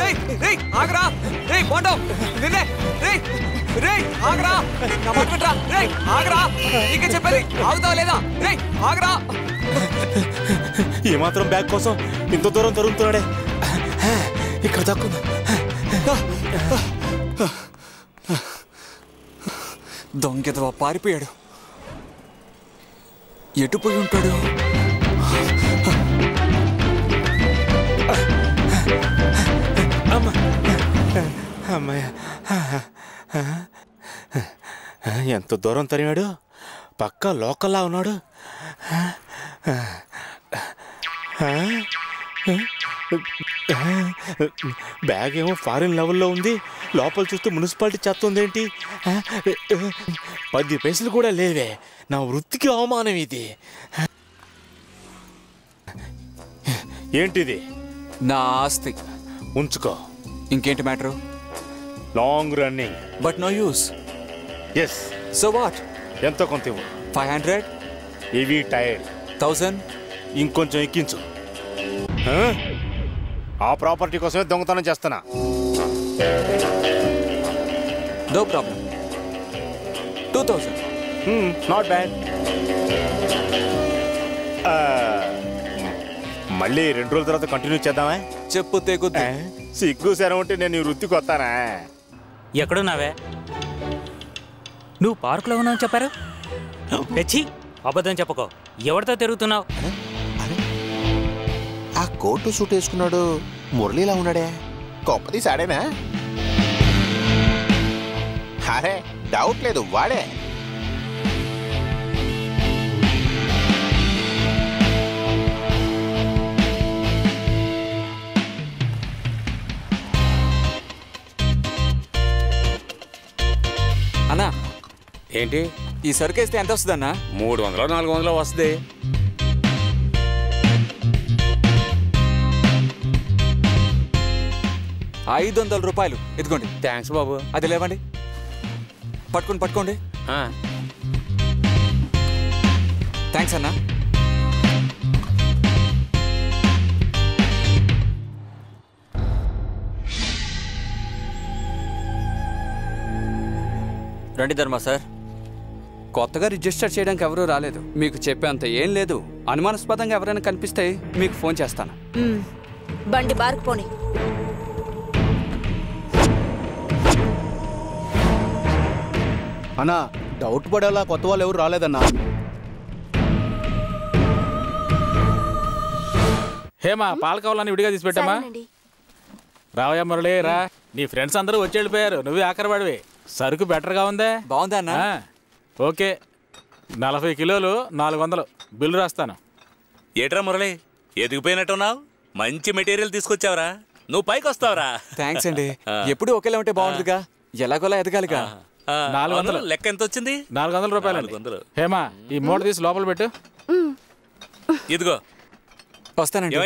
రేయ్ రేయ్ ఆగరా. రేయ్ పోండం నిన్నే. రేయ్ రేయ్ ఆగరా. నా మాట వినరా. రేయ్ ఆగరా. నీకే చెప్పేది ఆగుతావా లేదా? రేయ్ ఆగరా. ఏమాత్రం బ్యాగ్ కోసం ఇంత దూరం తరుగుతున్నాడే? ఇక్కడ దక్కుందా దొంగెదవ పారిపోయాడు. ఎటు పోయి ఉంటాడు? అమ్మాయ. ఎంత దూరం తరిమాడు? పక్క లోకల్లా ఉన్నాడు? బ్యాగ్ ఏమో ఫారిన్ లెవెల్లో ఉంది. లోపల చూస్తే మున్సిపాలిటీ చెత్త ఉందేంటి పది పైసలు కూడా లేవే. నా వృత్తికి అవమానం ఇది. ఏంటిది? నా ఆస్తి. ఉంచుకో. ఇంకేంటి matter? Long running but no use yes so what ఎంతో కొంత ఇవ్వు ఫైవ్ హండ్రెడ్ ఇవి టైర్డ్ థౌజండ్ ఇంకొంచెం ఎక్కించు. ఆ? ప్రాపర్టీ కోసమే దొంగతనం చేస్తున్నా. No problem two thousand not bad మళ్ళీ రెండు రోజుల తర్వాత కంటిన్యూ చేద్దామా? చెప్పు తెగుద్దు. ఆ? సిగ్గు శరం ఉంటే నేను ఈ వృత్తికి వస్తానా? ఎక్కడున్నావే? నువ్వు పార్కులో ఉన్నావు చెప్పారు? తెచ్చి అబద్ధం చెప్పకో. ఎవరితో తిరుగుతున్నావు? ఆ కోటు సూట్ వేసుకున్నాడు మురళీలా ఉన్నాడే. గొప్పది సాడేనా అరే డౌట్ లేదు వాడే. అన్నా ఏంటి? ఈ సరుకేస్తే ఎంత వస్తుందన్నా? మూడు వందలు నాలుగు వందలు వస్తుంది. ఐదు వందల రూపాయలు. ఇదిగోండి. థ్యాంక్స్ బాబు. అది లేవండి. పట్టుకోండి పట్టుకోండి. థ్యాంక్స్ అన్నా. రండి ధర్మ సార్. కొత్తగా రిజిస్టర్ చేయడానికి ఎవరూ రాలేదు. మీకు చెప్పేంత ఏం లేదు. అనుమానాస్పదంగా ఎవరైనా కనిపిస్తే మీకు ఫోన్ చేస్తాను. బండి బార్కు పోని. అన్నా డౌట్ పడేలా కొత్త వాళ్ళు ఎవరు రాలేదన్నా? హేమా పాల కావాలని విడిగా తీసి సరేనండి. రావయ్యా మురళి రా. నీ ఫ్రెండ్స్ అందరూ వచ్చి వెళ్ళిపోయారు. నువ్వే ఆఖరివాడివి సరుకు బెటర్గా ఉందే? బాగుందా అన్న. ఓకే. నలభై కిలోలు నాలుగు వందలు. బిల్లు రాస్తాను. ఏట్రా మురళి? ఎదిగిపోయినట్టున్నావు? మంచి మెటీరియల్ తీసుకొచ్చావురా. నువ్వు పైకి వస్తావురా థ్యాంక్స్ అండి ఎప్పుడు ఒకేలా ఉంటే బాగుంటుందిగా ఎలాగోలా ఎదగాలిగా. నాలుగు వందలు. లెక్క ఎంత వచ్చింది? నాలుగు వందల రూపాయలు నాలుగు వందలు. హేమా ఈ మూట తీసి లోపల పెట్టు. ఇదిగో. వస్తానండి.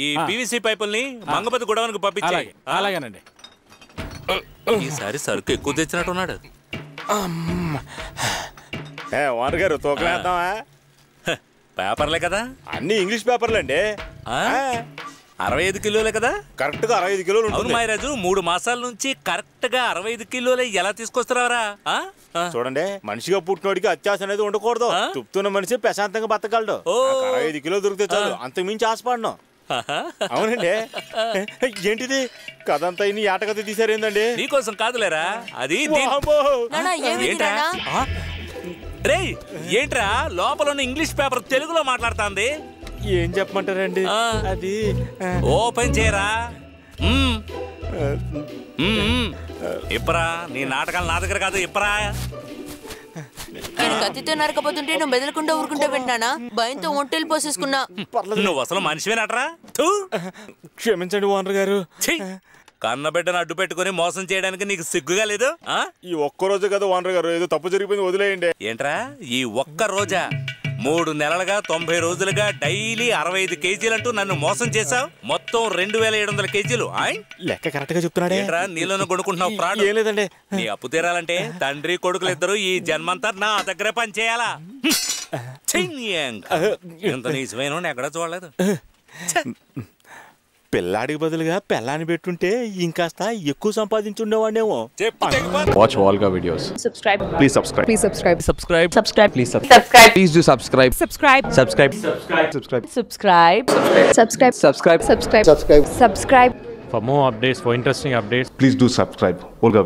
ఈ. పీవీసీ పైపుల్ని మంగపతి గొడవనికి పంపించాయి. అలాగే అలాగేనండి. ఈసారి సరుకు ఎక్కువ తెచ్చినట్టున్నాడు. ఓనర్ గారు తూకలేద్దామా? పేపర్లే కదా? అన్ని ఇంగ్లీష్ పేపర్లు అండి. ఆ? అరవై ఐదు కిలోలే కదా? కరెక్ట్గా అరవై ఐదు కిలోలు అవును మాయరాజు మూడు మాసాల నుంచి కరెక్ట్గా అరవై ఐదు కిలోలే ఎలా తీసుకొస్తున్నారా చూడండి మనిషిగా పుట్టినోడికి అత్యాశ అనేది ఉండకూడదు. ఆ? తుప్తున్న మనిషి ప్రశాంతంగా బతకగలడు. అరవై ఐదు కిలోలు దొరికితే చాలు. అంతకు మించి ఆశపడను. అవునండి. ఏంటిది? కథ అంతా ఇన్ని ఆటకథ తీసారు ఏందండి? నీకోసం కాదులేరా? అది ఏమిటి ఏంట్రా? లోపల ఉన్న ఇంగ్లీష్ పేపర్ తెలుగులో మాట్లాడుతాంది. ఏం చెప్పమంటారండి. అది ఓపెన్ చేయరా. ఇప్పరా నీ నాటకాలు నా దగ్గర కాదు ఇప్పరా. నేను కత్తితో నరకపోతుంటే నువ్వు బెదలకుండా ఊరుకుంటే వింటానా భయంతో ఒంటెలు పోసేసుకున్నా. నువ్వు అసలు మనిషివేనట్రా. క్షమించండి ఓనర్ గారు. ఛీ! కన్నబిడ్డను అడ్డు పెట్టుకుని మోసం చేయడానికి నీకు సిగ్గుగా లేదు ఆ? ఈ ఒక్క రోజు కదా ఓనర్ గారు. ఏదో తప్పు జరిగిపోయింది వదిలేయండి. ఏంట్రా? ఈ ఒక్క రోజా? మూడు నెలలుగా తొంభై రోజులుగా డైలీ అరవై ఐదు కేజీలంటూ నన్ను మోసం చేశావు. మొత్తం రెండు వేల ఏడు వందల కేజీలు ఆయ్. లెక్క కరెక్ట్గా చెప్తున్నాడే నీళ్ళను కొనుక్కుంటున్నావు ఏం లేదండి. నీ అప్పు తీరాలంటే తండ్రి కొడుకులు ఇద్దరు ఈ జన్మంతా నా దగ్గరే పని చేయాలా. ఇంత నీచమైన ఎక్కడ చూడలేదు. పిల్లాడికి బదులుగా పెళ్ళాన్ని పెట్టుంటే ఇంకాస్త ఎక్కువ సంపాదించుండేవాడేమో watch ఆల్గా videos subscribe subscribe subscribe subscribe subscribe please subscribe please do subscribe subscribe subscribe subscribe subscribe subscribe subscribe subscribe updates please do subscribe ఆల్గా